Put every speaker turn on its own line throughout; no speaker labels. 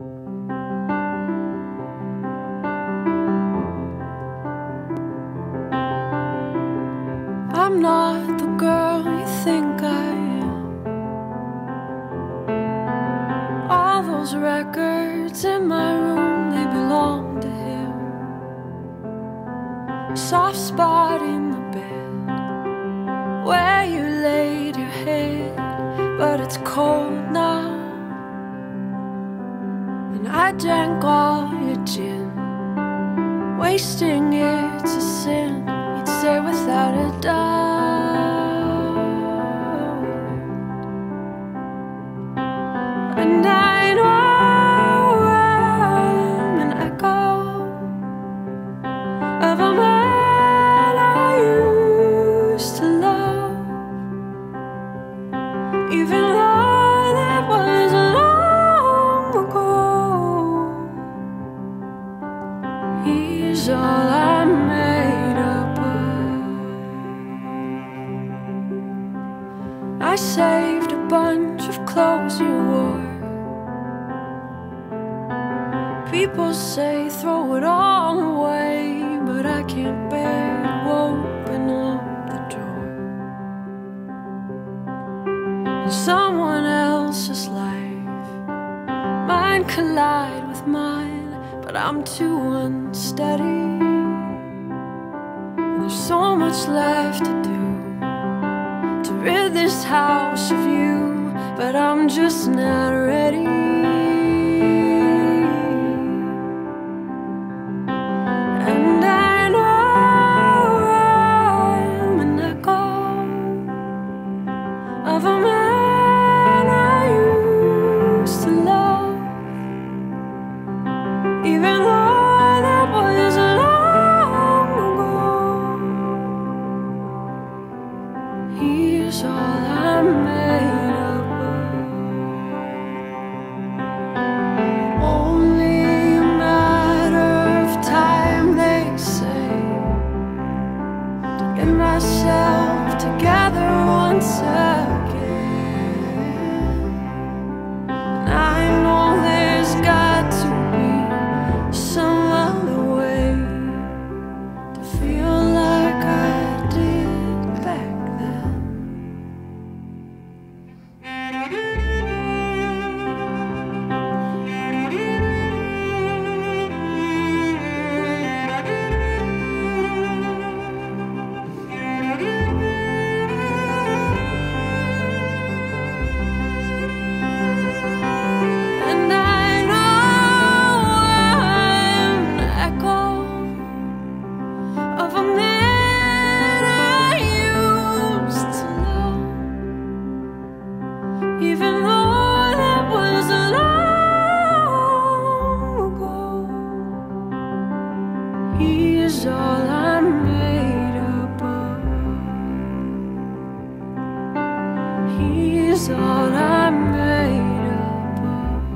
I'm not the girl you think I am. All those records in my room, they belong to him. Soft spot in the bed where you laid your head, but it's cold now. And I drank all your gin, wasting it's a sin. You'd say without a doubt. And I know I'm an echo of a He's all I'm made up of. I saved a bunch of clothes you wore. People say throw it all away, but I can't bear to open up the door. Someone else's life, mine collide with mine, but I'm too unsteady. There's so much left to do to rid this house of you, but I'm just not ready. He's all I'm made of. Only a matter of time, they say, to get myself together once again. And I know there's got to be some other way to feel is all I'm made up of. He's all I'm made up of.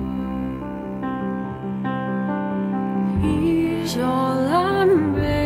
He's all I'm made.